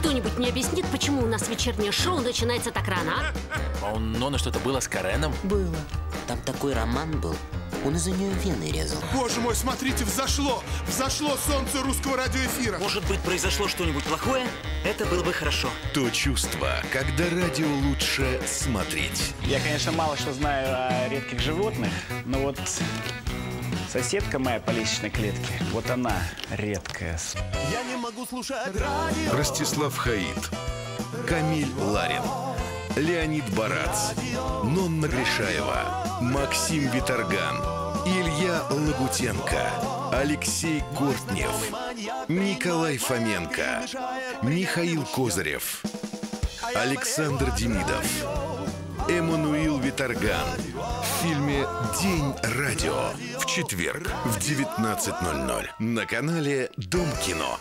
кто-нибудь мне объяснит, почему у нас вечернее шоу начинается так рано, а? А у Нона что-то было с Кареном? Было. Там такой роман был. Он из-за нее вены резал. Боже мой, смотрите, взошло! Взошло солнце русского радиоэфира! Может быть, произошло что-нибудь плохое? Это было бы хорошо. То чувство, когда радио лучше смотреть. Я, конечно, мало что знаю о редких животных, но вот соседка моя по лестничной клетке, вот она редкая. Ростислав Хаид, Камиль Ларин, Леонид Барац, Нонна Гришаева, Максим Виторган, Илья Лагутенко, Алексей Кортнев, Николай Фоменко, Михаил Козырев, Александр Демидов, Эммануил Виторган в фильме «День радио» в четверг в 19.00 на канале Дом кино.